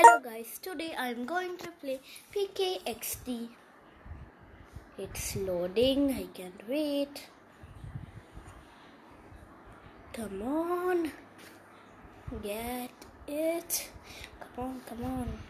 Hello guys, today I'm going to play PKXD. It's loading, I can't wait. Come on, get it. Come on, come on.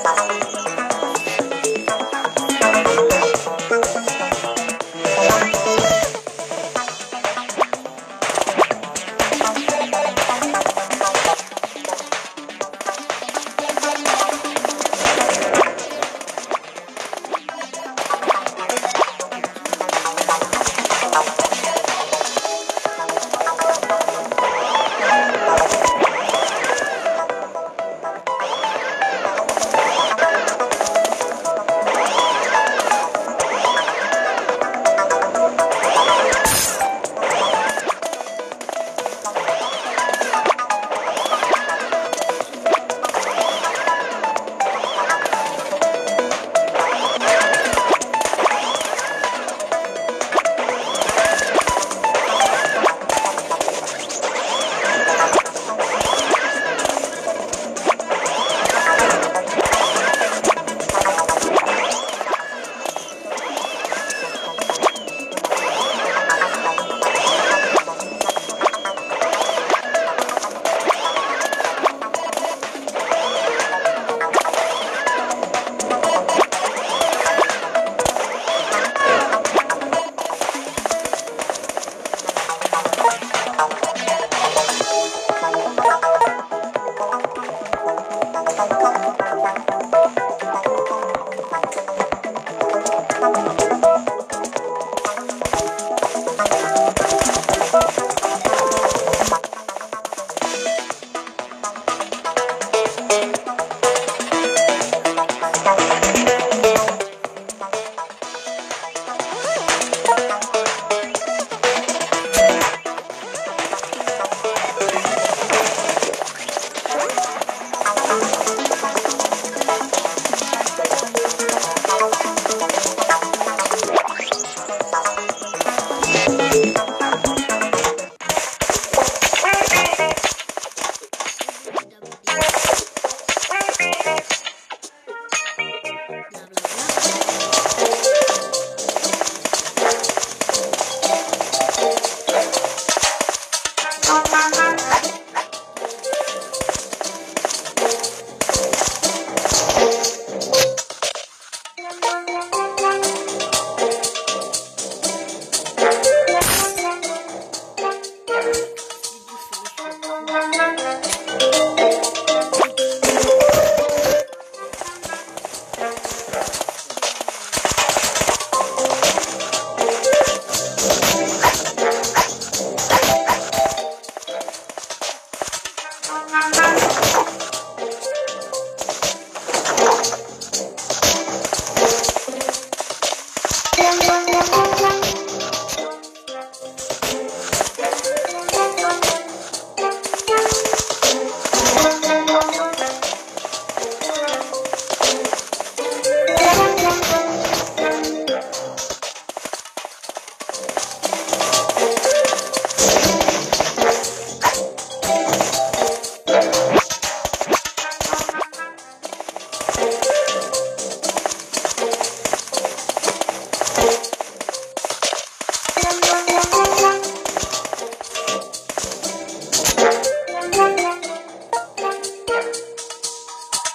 Thank you.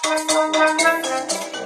Música